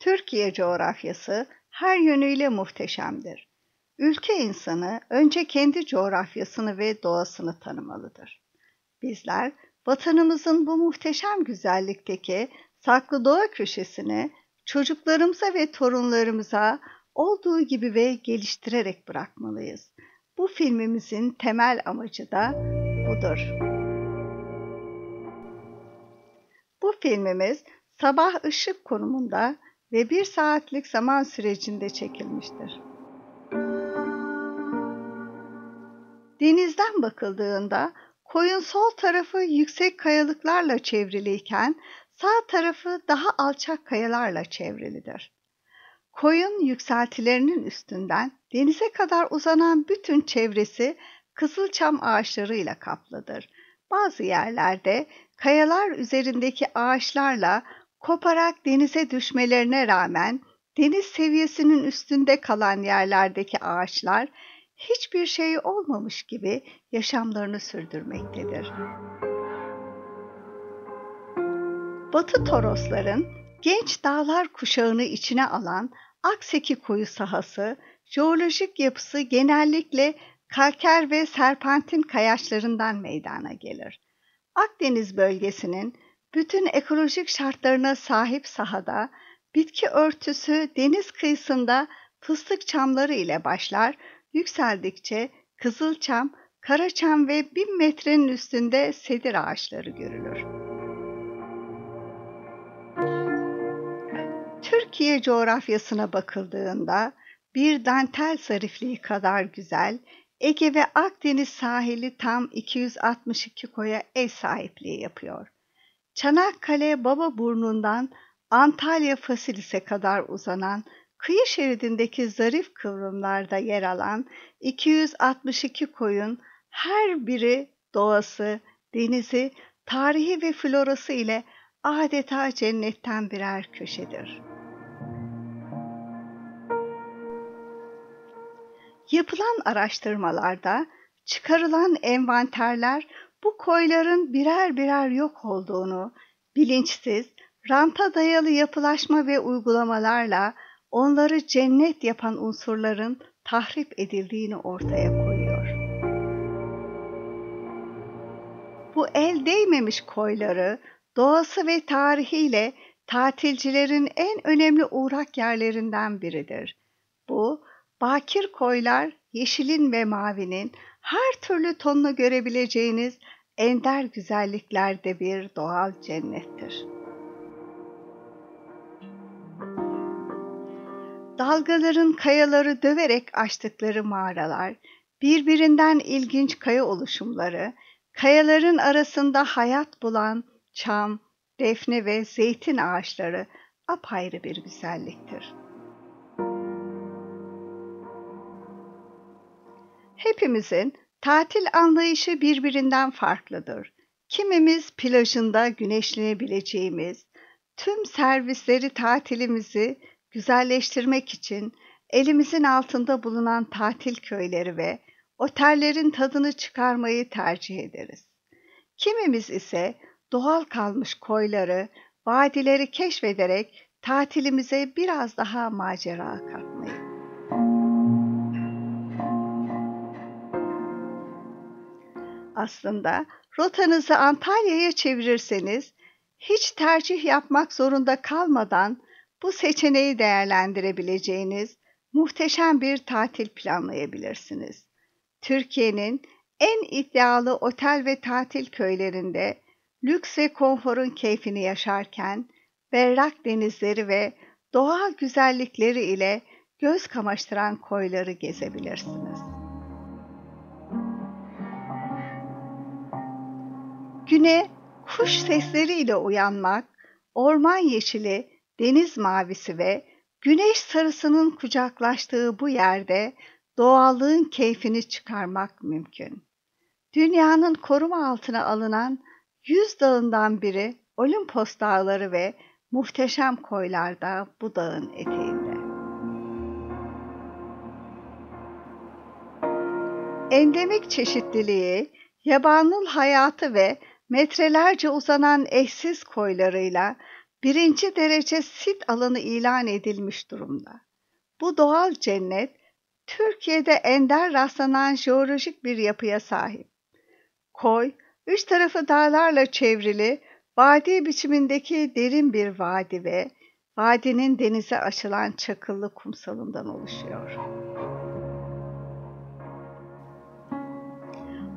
Türkiye coğrafyası her yönüyle muhteşemdir. Ülke insanı önce kendi coğrafyasını ve doğasını tanımalıdır. Bizler vatanımızın bu muhteşem güzellikteki saklı doğa köşesini çocuklarımıza ve torunlarımıza olduğu gibi ve geliştirerek bırakmalıyız. Bu filmimizin temel amacı da budur. Bu filmimiz sabah ışık konumunda ve bir saatlik zaman sürecinde çekilmiştir. Denizden bakıldığında koyun sol tarafı yüksek kayalıklarla çevriliyken sağ tarafı daha alçak kayalarla çevrilidir. Koyun yükseltilerinin üstünden denize kadar uzanan bütün çevresi kızılçam ağaçlarıyla kaplıdır. Bazı yerlerde kayalar üzerindeki ağaçlarla koparak denize düşmelerine rağmen deniz seviyesinin üstünde kalan yerlerdeki ağaçlar hiçbir şey olmamış gibi yaşamlarını sürdürmektedir. Batı Torosların genç dağlar kuşağını içine alan Akseki koyu sahası, jeolojik yapısı genellikle kalker ve serpentin kayaçlarından meydana gelir. Akdeniz bölgesinin bütün ekolojik şartlarına sahip sahada bitki örtüsü deniz kıyısında fıstık çamları ile başlar, yükseldikçe kızılçam, karaçam ve bin metrenin üstünde sedir ağaçları görülür. Türkiye coğrafyasına bakıldığında bir dantel zarifliği kadar güzel, Ege ve Akdeniz sahili tam 262 koya ev sahipliği yapıyor. Çanakkale Baba Burnu'ndan Antalya Fasilis'e kadar uzanan kıyı şeridindeki zarif kıvrımlarda yer alan 262 koyun her biri doğası, denizi, tarihi ve florası ile adeta cennetten birer köşedir. Yapılan araştırmalarda çıkarılan envanterler bu koyların birer birer yok olduğunu, bilinçsiz, ranta dayalı yapılaşma ve uygulamalarla onları cennet yapan unsurların tahrip edildiğini ortaya koyuyor. Bu el değmemiş koyları doğası ve tarihiyle tatilcilerin en önemli uğrak yerlerinden biridir. Bu bakir koylar yeşilin ve mavinin her türlü tonunu görebileceğiniz ender güzelliklerde bir doğal cennettir. Dalgaların kayaları döverek açtıkları mağaralar, birbirinden ilginç kaya oluşumları, kayaların arasında hayat bulan çam, defne ve zeytin ağaçları apayrı bir güzelliktir. Hepimizin tatil anlayışı birbirinden farklıdır. Kimimiz plajında güneşlenebileceğimiz, tüm servisleri tatilimizi güzelleştirmek için elimizin altında bulunan tatil köyleri ve otellerin tadını çıkarmayı tercih ederiz. Kimimiz ise doğal kalmış koyları, vadileri keşfederek tatilimize biraz daha macera katmayı. Aslında rotanızı Antalya'ya çevirirseniz hiç tercih yapmak zorunda kalmadan bu seçeneği değerlendirebileceğiniz muhteşem bir tatil planlayabilirsiniz. Türkiye'nin en iddialı otel ve tatil köylerinde lüks ve konforun keyfini yaşarken berrak denizleri ve doğal güzellikleri ile göz kamaştıran koyları gezebilirsiniz. Güne kuş sesleriyle uyanmak, orman yeşili, deniz mavisi ve güneş sarısının kucaklaştığı bu yerde doğallığın keyfini çıkarmak mümkün. Dünyanın koruma altına alınan yüz dağından biri Olimpos dağları ve muhteşem koylarda bu dağın eteğinde. Endemik çeşitliliği, yabanıl hayatı ve metrelerce uzanan eşsiz koylarıyla birinci derece sit alanı ilan edilmiş durumda. Bu doğal cennet, Türkiye'de ender rastlanan jeolojik bir yapıya sahip. Koy, üç tarafı dağlarla çevrili, vadi biçimindeki derin bir vadi ve vadinin denize açılan çakıllı kumsalından oluşuyor.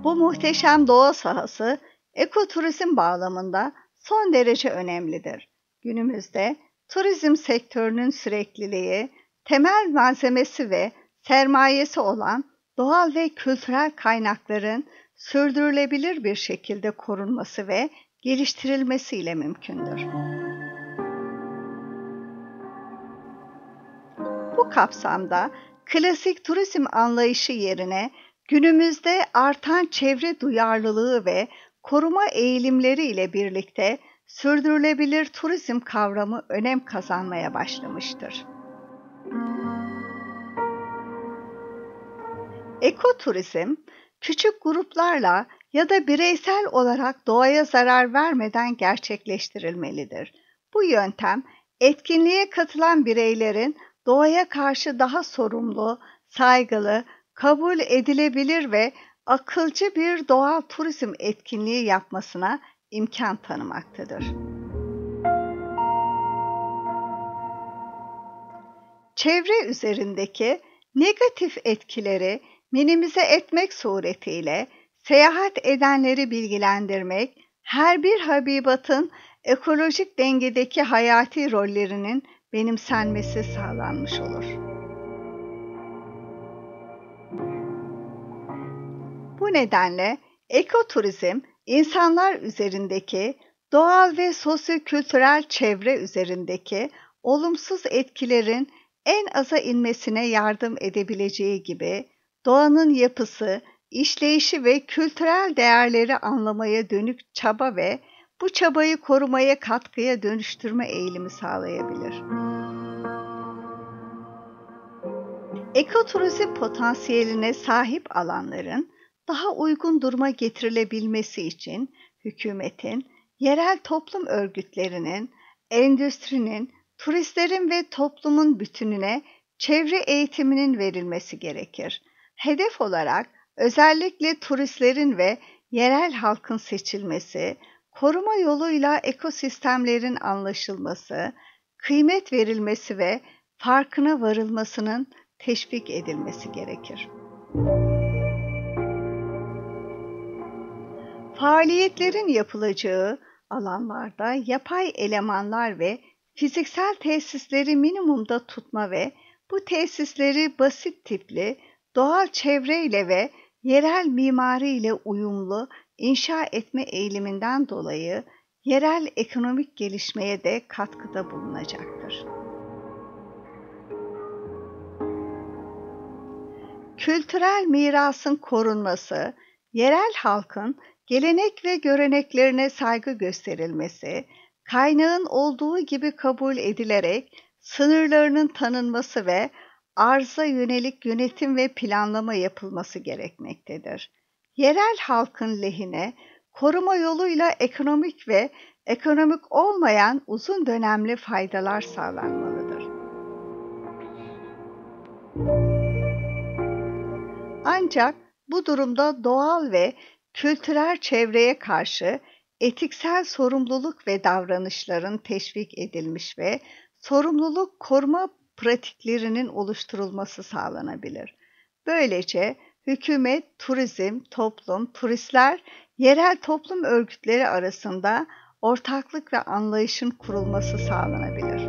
Bu muhteşem doğa sahası ekoturizm bağlamında son derece önemlidir. Günümüzde turizm sektörünün sürekliliği, temel malzemesi ve sermayesi olan doğal ve kültürel kaynakların sürdürülebilir bir şekilde korunması ve geliştirilmesiyle mümkündür. Bu kapsamda klasik turizm anlayışı yerine günümüzde artan çevre duyarlılığı ve koruma eğilimleri ile birlikte sürdürülebilir turizm kavramı önem kazanmaya başlamıştır. Ekoturizm, küçük gruplarla ya da bireysel olarak doğaya zarar vermeden gerçekleştirilmelidir. Bu yöntem, etkinliğe katılan bireylerin doğaya karşı daha sorumlu, saygılı, kabul edilebilir ve akılcı bir doğal turizm etkinliği yapmasına imkan tanımaktadır. Çevre üzerindeki negatif etkileri minimize etmek suretiyle seyahat edenleri bilgilendirmek, her bir habibatın ekolojik dengedeki hayati rollerinin benimsenmesi sağlanmış olur. Nedenle ekoturizm insanlar üzerindeki doğal ve sosyokültürel çevre üzerindeki olumsuz etkilerin en aza inmesine yardım edebileceği gibi doğanın yapısı, işleyişi ve kültürel değerleri anlamaya dönük çaba ve bu çabayı korumaya katkıya dönüştürme eğilimi sağlayabilir. Ekoturizm potansiyeline sahip alanların daha uygun duruma getirilebilmesi için hükümetin, yerel toplum örgütlerinin, endüstrinin, turistlerin ve toplumun bütününe çevre eğitiminin verilmesi gerekir. Hedef olarak özellikle turistlerin ve yerel halkın seçilmesi, koruma yoluyla ekosistemlerin anlaşılması, kıymet verilmesi ve farkına varılmasının teşvik edilmesi gerekir. Faaliyetlerin yapılacağı alanlarda yapay elemanlar ve fiziksel tesisleri minimumda tutma ve bu tesisleri basit tipli, doğal çevreyle ve yerel mimari ile uyumlu inşa etme eğiliminden dolayı yerel ekonomik gelişmeye de katkıda bulunacaktır. Kültürel mirasın korunması, yerel halkın gelenek ve göreneklerine saygı gösterilmesi, kaynağın olduğu gibi kabul edilerek sınırlarının tanınması ve arza yönelik yönetim ve planlama yapılması gerekmektedir. Yerel halkın lehine koruma yoluyla ekonomik ve ekonomik olmayan uzun dönemli faydalar sağlanmalıdır. Ancak bu durumda doğal ve kültürel çevreye karşı etiksel sorumluluk ve davranışların teşvik edilmiş ve sorumluluk koruma pratiklerinin oluşturulması sağlanabilir. Böylece hükümet, turizm, toplum, turistler, yerel toplum örgütleri arasında ortaklık ve anlayışın kurulması sağlanabilir.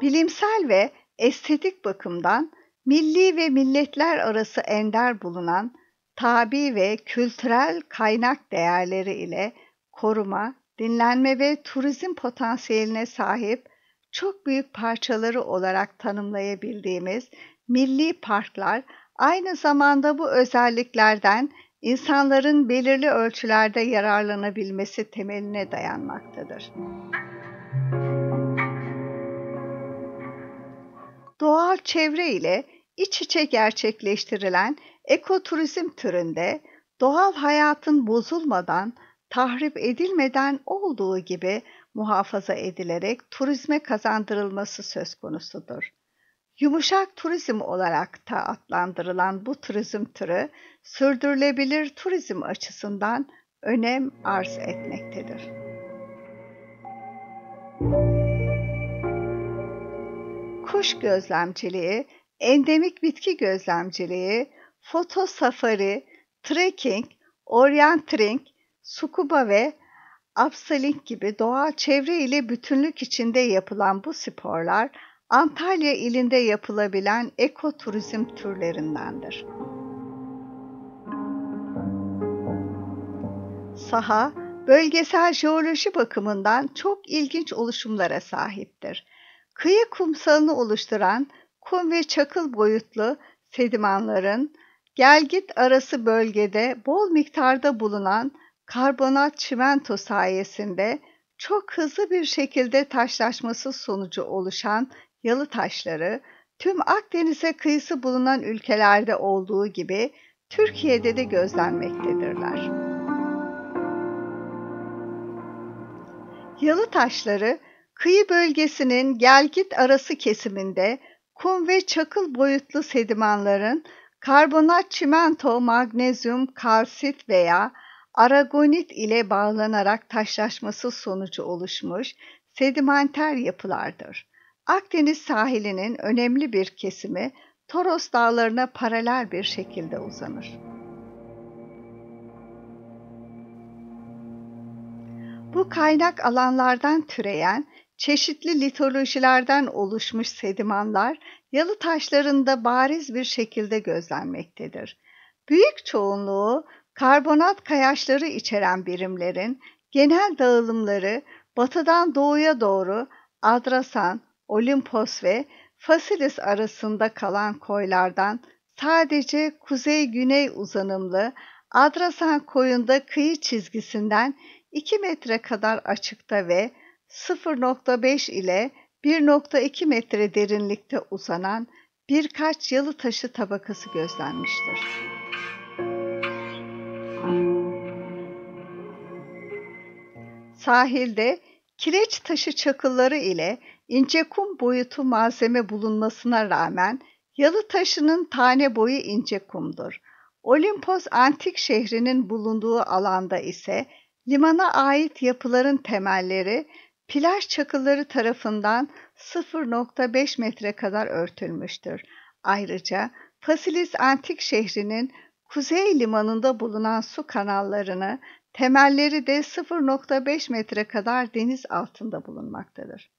Bilimsel ve estetik bakımdan milli ve milletler arası ender bulunan tabi ve kültürel kaynak değerleri ile koruma, dinlenme ve turizm potansiyeline sahip çok büyük parçaları olarak tanımlayabildiğimiz milli parklar aynı zamanda bu özelliklerden insanların belirli ölçülerde yararlanabilmesi temeline dayanmaktadır. Doğal çevre ile iç içe gerçekleştirilen ekoturizm türünde doğal hayatın bozulmadan tahrip edilmeden olduğu gibi muhafaza edilerek turizme kazandırılması söz konusudur. Yumuşak turizm olarak da adlandırılan bu turizm türü sürdürülebilir turizm açısından önem arz etmektedir. Kuş gözlemciliği, endemik bitki gözlemciliği, foto safari, trekking, orienteering, scuba ve upselling gibi doğal çevre ile bütünlük içinde yapılan bu sporlar Antalya ilinde yapılabilen ekoturizm türlerindendir. Saha, bölgesel jeoloji bakımından çok ilginç oluşumlara sahiptir. Kıyı kumsalını oluşturan kum ve çakıl boyutlu sedimanların gelgit arası bölgede bol miktarda bulunan karbonat çimento sayesinde çok hızlı bir şekilde taşlaşması sonucu oluşan yalı taşları tüm Akdeniz'e kıyısı bulunan ülkelerde olduğu gibi Türkiye'de de gözlenmektedirler. Yalı taşları kıyı bölgesinin gelgit arası kesiminde kum ve çakıl boyutlu sedimanların karbonat çimento, magnezyum, kalsit veya aragonit ile bağlanarak taşlaşması sonucu oluşmuş sedimenter yapılardır. Akdeniz sahilinin önemli bir kesimi Toros dağlarına paralel bir şekilde uzanır. Bu kaynak alanlardan türeyen çeşitli litolojilerden oluşmuş sedimanlar yalı taşlarında bariz bir şekilde gözlenmektedir. Büyük çoğunluğu karbonat kayaçları içeren birimlerin genel dağılımları batıdan doğuya doğru Adrasan, Olimpos ve Fasilis arasında kalan koylardan sadece kuzey-güney uzanımlı Adrasan koyunda kıyı çizgisinden 2 metre kadar açıkta ve 0.5 ile 1.2 metre derinlikte uzanan birkaç yalı taşı tabakası gözlenmiştir. Sahilde kireç taşı çakılları ile ince kum boyutu malzeme bulunmasına rağmen yalı taşının tane boyu ince kumdur. Olimpos antik şehrinin bulunduğu alanda ise limana ait yapıların temelleri plaj çakılları tarafından 0.5 metre kadar örtülmüştür. Ayrıca Fasilis antik şehrinin kuzey limanında bulunan su kanallarını temelleri de 0.5 metre kadar deniz altında bulunmaktadır.